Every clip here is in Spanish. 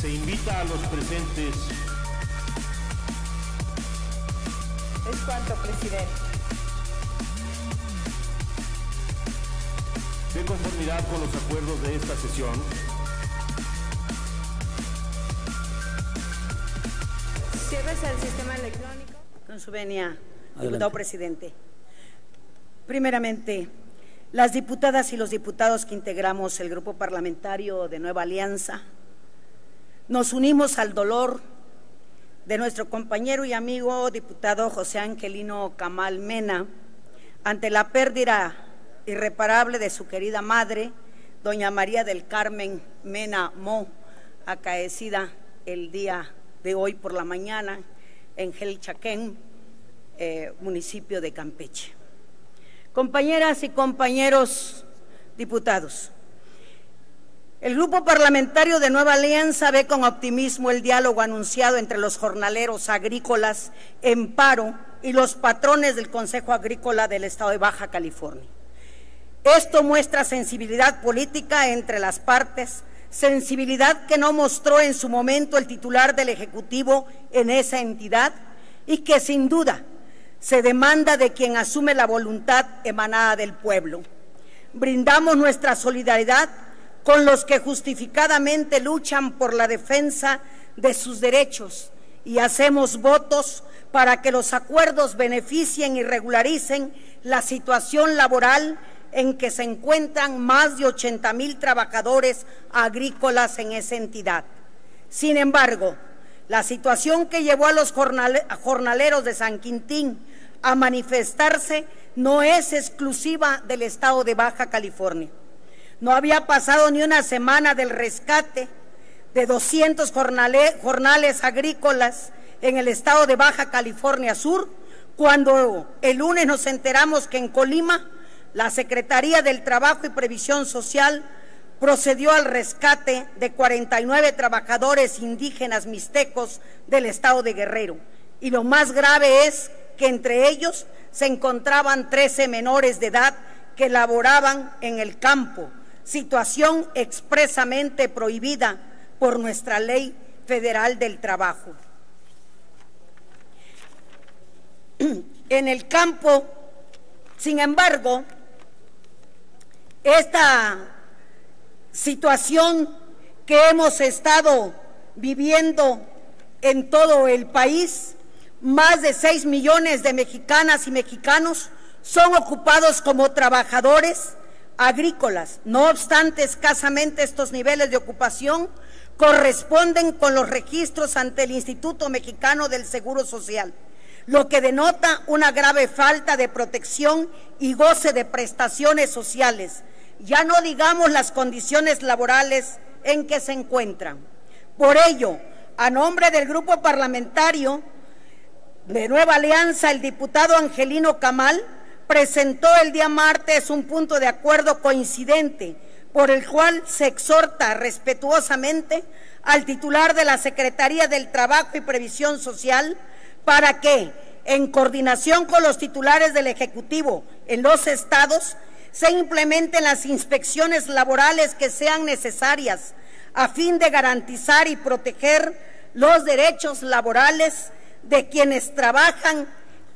Se invita a los presentes. Es cuanto, presidente. De conformidad con los acuerdos de esta sesión, Cierres el sistema electrónico. Con su venia, diputado presidente. Primeramente, las diputadas y los diputados que integramos el grupo parlamentario de Nueva Alianza, nos unimos al dolor de nuestro compañero y amigo diputado José Angelino Camal Mena ante la pérdida irreparable de su querida madre, doña María del Carmen Mena Mo, acaecida el día de hoy por la mañana en Gelchaquén, eh, municipio de Campeche. Compañeras y compañeros diputados, el Grupo Parlamentario de Nueva Alianza ve con optimismo el diálogo anunciado entre los jornaleros agrícolas en paro y los patrones del Consejo Agrícola del Estado de Baja California. Esto muestra sensibilidad política entre las partes, sensibilidad que no mostró en su momento el titular del Ejecutivo en esa entidad y que sin duda se demanda de quien asume la voluntad emanada del pueblo. Brindamos nuestra solidaridad con los que justificadamente luchan por la defensa de sus derechos y hacemos votos para que los acuerdos beneficien y regularicen la situación laboral en que se encuentran más de 80 mil trabajadores agrícolas en esa entidad. Sin embargo, la situación que llevó a los jornaleros de San Quintín a manifestarse no es exclusiva del estado de Baja California. No había pasado ni una semana del rescate de 200 jornales agrícolas en el estado de Baja California Sur, cuando el lunes nos enteramos que en Colima la Secretaría del Trabajo y Previsión Social procedió al rescate de 49 trabajadores indígenas mixtecos del estado de Guerrero. Y lo más grave es que entre ellos se encontraban 13 menores de edad que laboraban en el campo, situación expresamente prohibida por nuestra ley federal del trabajo. En el campo, sin embargo, esta situación que hemos estado viviendo en todo el país, más de 6 millones de mexicanas y mexicanos son ocupados como trabajadores agrícolas. No obstante, escasamente estos niveles de ocupación corresponden con los registros ante el Instituto Mexicano del Seguro Social, lo que denota una grave falta de protección y goce de prestaciones sociales, ya no digamos las condiciones laborales en que se encuentran. Por ello, a nombre del grupo parlamentario de Nueva Alianza, el diputado Angelino Camal presentó el día martes un punto de acuerdo coincidente por el cual se exhorta respetuosamente al titular de la Secretaría del Trabajo y Previsión Social para que, en coordinación con los titulares del Ejecutivo en los estados, se implementen las inspecciones laborales que sean necesarias a fin de garantizar y proteger los derechos laborales de quienes trabajan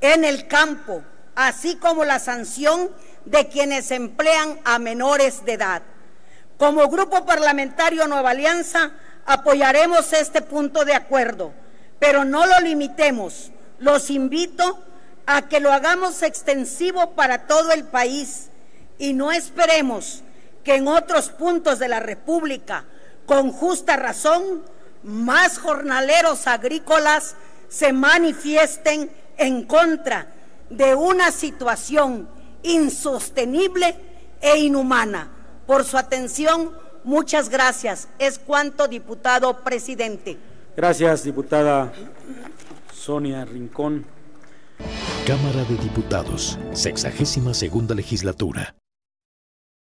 en el campo, así como la sanción de quienes emplean a menores de edad. Como Grupo Parlamentario Nueva Alianza apoyaremos este punto de acuerdo, pero no lo limitemos. Los invito a que lo hagamos extensivo para todo el país y no esperemos que en otros puntos de la República, con justa razón, más jornaleros agrícolas se manifiesten en contra de una situación insostenible e inhumana. Por su atención, muchas gracias. Es cuanto, diputado presidente. Gracias, diputada Sonia Rincón. Cámara de Diputados, sexagésima segunda legislatura.